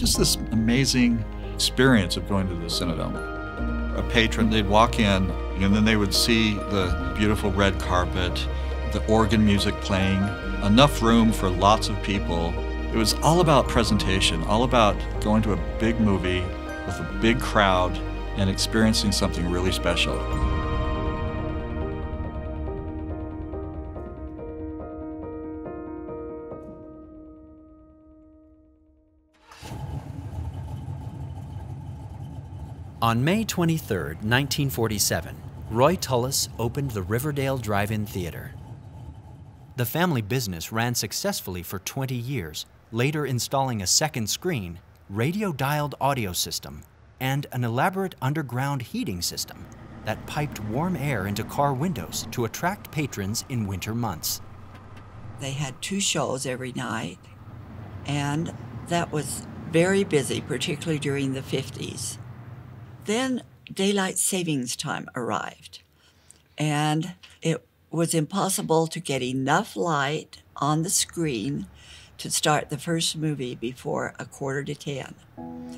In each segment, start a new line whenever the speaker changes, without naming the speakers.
just this amazing experience of going to the Cinedome. A patron, they'd walk in, and then they would see the beautiful red carpet, the organ music playing, enough room for lots of people. It was all about presentation, all about going to a big movie with a big crowd and experiencing something really special.
On May 23, 1947, Roy Tullis opened the Riverdale Drive-In Theater. The family business ran successfully for 20 years, later installing a second screen, radio-dialed audio system, and an elaborate underground heating system that piped warm air into car windows to attract patrons in winter months.
They had two shows every night, and that was very busy, particularly during the 50s. Then daylight savings time arrived, and it was impossible to get enough light on the screen to start the first movie before a quarter to 10.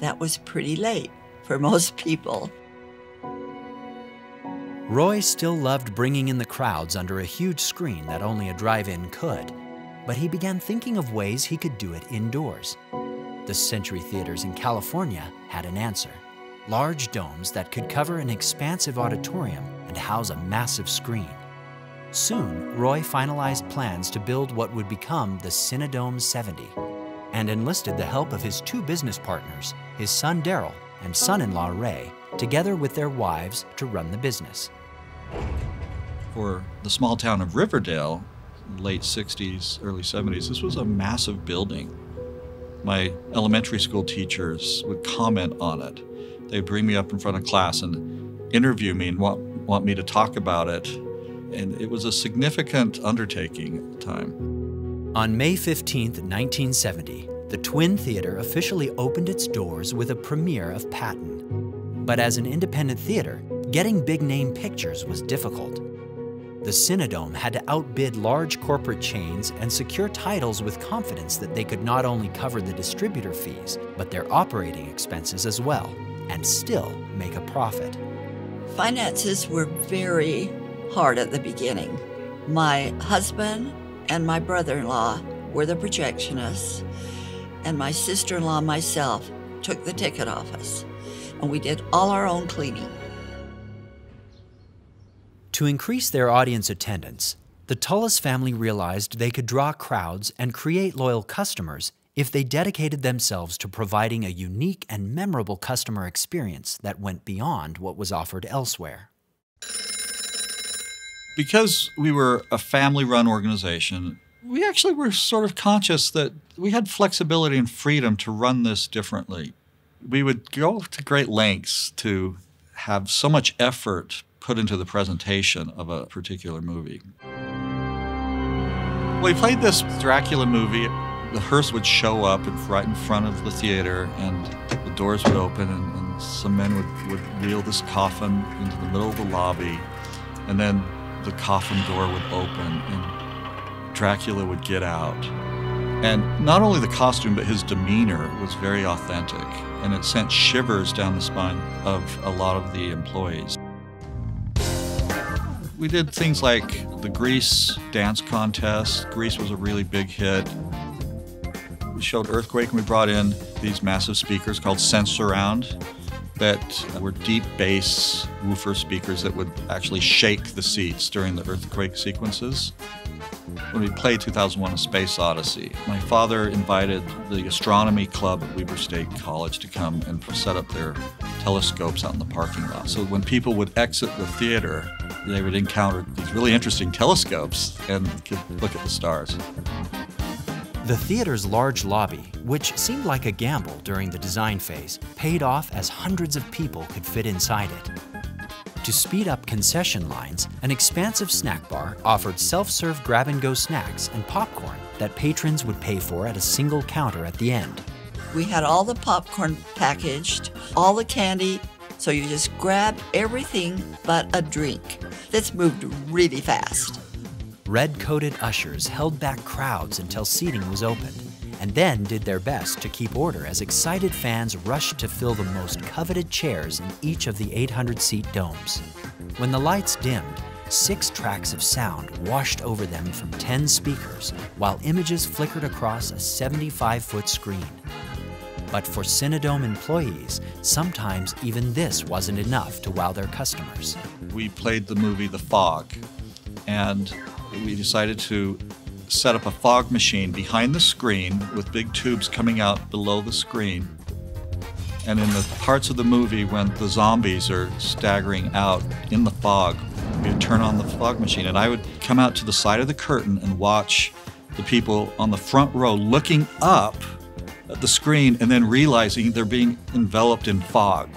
That was pretty late for most people.
Roy still loved bringing in the crowds under a huge screen that only a drive in could, but he began thinking of ways he could do it indoors. The Century Theaters in California had an answer large domes that could cover an expansive auditorium and house a massive screen. Soon, Roy finalized plans to build what would become the Cinedome 70 and enlisted the help of his two business partners, his son Daryl and son-in-law Ray, together with their wives to run the business.
For the small town of Riverdale, late 60s, early 70s, this was a massive building. My elementary school teachers would comment on it they'd bring me up in front of class and interview me and want, want me to talk about it. And it was a significant undertaking at the time.
On May 15, 1970, the Twin Theater officially opened its doors with a premiere of Patton. But as an independent theater, getting big name pictures was difficult. The Cinedome had to outbid large corporate chains and secure titles with confidence that they could not only cover the distributor fees, but their operating expenses as well and still make a profit.
Finances were very hard at the beginning. My husband and my brother in law were the projectionists, and my sister in law and myself took the ticket office, and we did all our own cleaning.
To increase their audience attendance, the Tullis family realized they could draw crowds and create loyal customers if they dedicated themselves to providing a unique and memorable customer experience that went beyond what was offered elsewhere.
Because we were a family run organization, we actually were sort of conscious that we had flexibility and freedom to run this differently. We would go to great lengths to have so much effort put into the presentation of a particular movie. We played this Dracula movie the hearse would show up in, right in front of the theater, and the doors would open, and, and some men would, would wheel this coffin into the middle of the lobby, and then the coffin door would open, and Dracula would get out. And not only the costume, but his demeanor was very authentic, and it sent shivers down the spine of a lot of the employees. We did things like the Grease dance contest. Grease was a really big hit showed Earthquake, and we brought in these massive speakers called Sensurround that were deep bass woofer speakers that would actually shake the seats during the earthquake sequences. When we played 2001 A Space Odyssey, my father invited the astronomy club at Weber State College to come and set up their telescopes out in the parking lot. So when people would exit the theater, they would encounter these really interesting telescopes and could look at the stars.
The theater's large lobby, which seemed like a gamble during the design phase, paid off as hundreds of people could fit inside it. To speed up concession lines, an expansive snack bar offered self-serve grab-and-go snacks and popcorn that patrons would pay for at a single counter at the end.
We had all the popcorn packaged, all the candy, so you just grab everything but a drink. This moved really fast.
Red coated ushers held back crowds until seating was opened, and then did their best to keep order as excited fans rushed to fill the most coveted chairs in each of the 800 seat domes. When the lights dimmed, six tracks of sound washed over them from 10 speakers, while images flickered across a 75 foot screen. But for Cinedome employees, sometimes even this wasn't enough to wow their customers.
We played the movie The Fog, and we decided to set up a fog machine behind the screen with big tubes coming out below the screen. And in the parts of the movie when the zombies are staggering out in the fog, we'd turn on the fog machine, and I would come out to the side of the curtain and watch the people on the front row looking up at the screen and then realizing they're being enveloped in fog.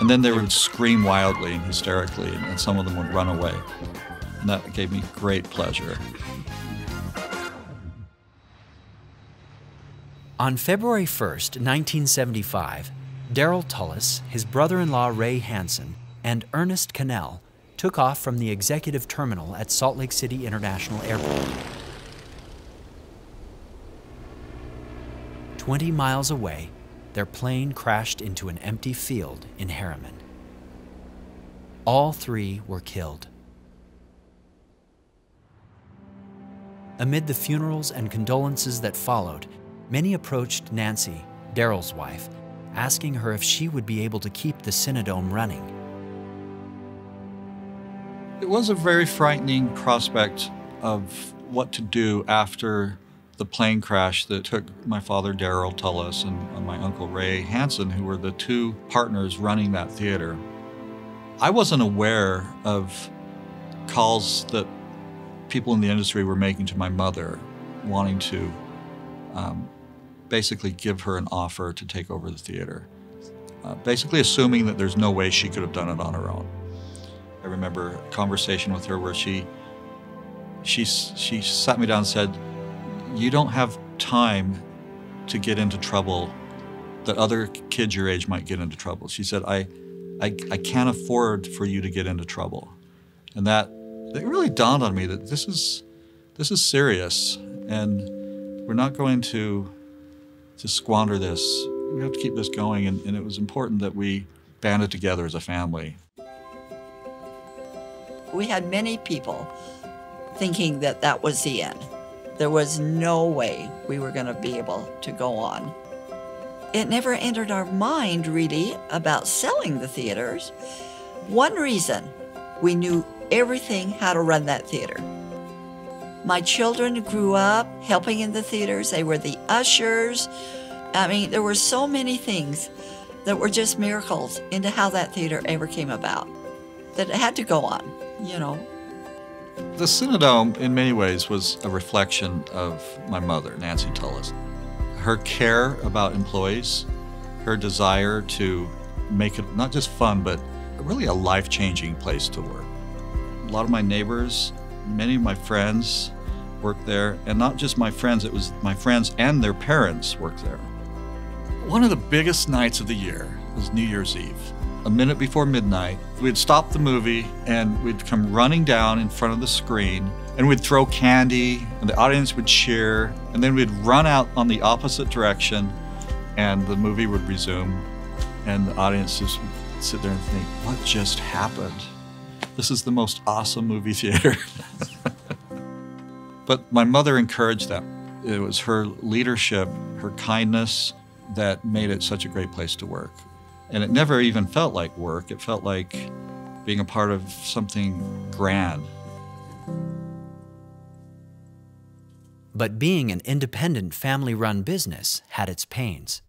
And then they would scream wildly and hysterically, and some of them would run away. And that gave me great pleasure.
On February 1st, 1975, Daryl Tullis, his brother in law Ray Hansen, and Ernest Cannell took off from the executive terminal at Salt Lake City International Airport. 20 miles away, their plane crashed into an empty field in Herriman. All three were killed. Amid the funerals and condolences that followed, many approached Nancy, Daryl's wife, asking her if she would be able to keep the Cinedome running.
It was a very frightening prospect of what to do after the plane crash that took my father Daryl Tullis and my uncle Ray Hansen, who were the two partners running that theater. I wasn't aware of calls that people in the industry were making to my mother, wanting to um, basically give her an offer to take over the theater, uh, basically assuming that there's no way she could have done it on her own. I remember a conversation with her where she she she sat me down and said, you don't have time to get into trouble that other kids your age might get into trouble. She said, I, I, I can't afford for you to get into trouble. And that it really dawned on me that this is this is serious and we're not going to to squander this. We have to keep this going and, and it was important that we banded together as a family.
We had many people thinking that that was the end. There was no way we were going to be able to go on. It never entered our mind, really, about selling the theaters. One reason we knew everything how to run that theater. My children grew up helping in the theaters, they were the ushers. I mean, there were so many things that were just miracles into how that theater ever came about that it had to go on, you know.
The Cinedome, in many ways, was a reflection of my mother, Nancy Tullis. Her care about employees, her desire to make it not just fun, but really a life changing place to work. A lot of my neighbors, many of my friends worked there, and not just my friends, it was my friends and their parents worked there. One of the biggest nights of the year was New Year's Eve a minute before midnight. We'd stop the movie and we'd come running down in front of the screen and we'd throw candy and the audience would cheer and then we'd run out on the opposite direction and the movie would resume and the audience just would sit there and think, what just happened? This is the most awesome movie theater. but my mother encouraged them. It was her leadership, her kindness that made it such a great place to work. And it never even felt like work, it felt like being a part of something grand.
But being an independent family run business had its pains.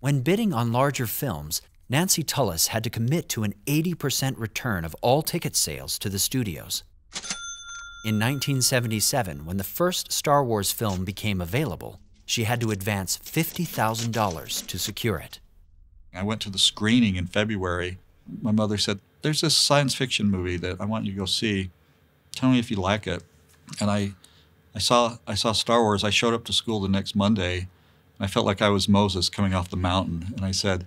When bidding on larger films, Nancy Tullis had to commit to an 80% return of all ticket sales to the studios. In 1977, when the first Star Wars film became available, she had to advance $50,000 to secure it.
I went to the screening in February. My mother said, There's this science fiction movie that I want you to go see. Tell me if you like it. And I, I, saw, I saw Star Wars. I showed up to school the next Monday. I felt like I was Moses coming off the mountain. And I said,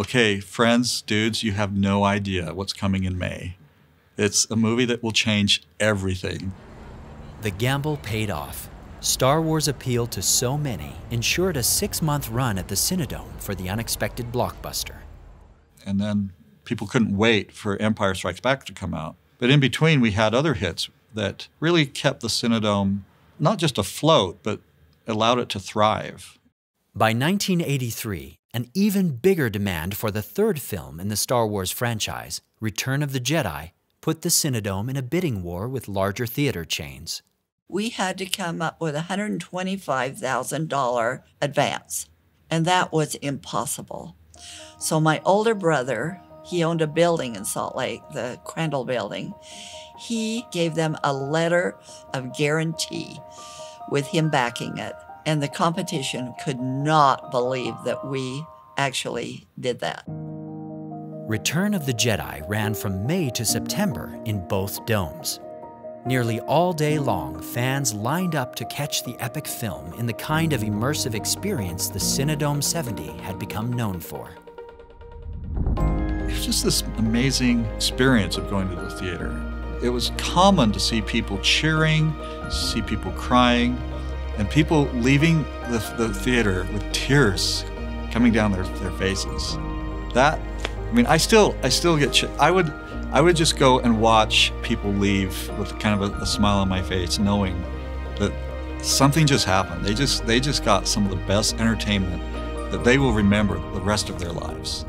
Okay, friends, dudes, you have no idea what's coming in May. It's a movie that will change everything.
The gamble paid off. Star Wars' appeal to so many ensured a six month run at the Cinedome for the unexpected blockbuster.
And then people couldn't wait for Empire Strikes Back to come out. But in between, we had other hits that really kept the Cinedome not just afloat, but allowed it to thrive.
By 1983, an even bigger demand for the third film in the Star Wars franchise, Return of the Jedi, put the Cinedome in a bidding war with larger theater chains.
We had to come up with a $125,000 advance, and that was impossible. So my older brother, he owned a building in Salt Lake, the Crandall building. He gave them a letter of guarantee with him backing it. And the competition could not believe that we actually did that.
Return of the Jedi ran from May to September in both domes. Nearly all day long, fans lined up to catch the epic film in the kind of immersive experience the Cinedome 70 had become known for.
It was just this amazing experience of going to the theater. It was common to see people cheering, see people crying, and people leaving the, the theater with tears coming down their, their faces. That, I mean, I still, I still get, I would, I would just go and watch people leave with kind of a, a smile on my face, knowing that something just happened. They just, they just got some of the best entertainment that they will remember the rest of their lives.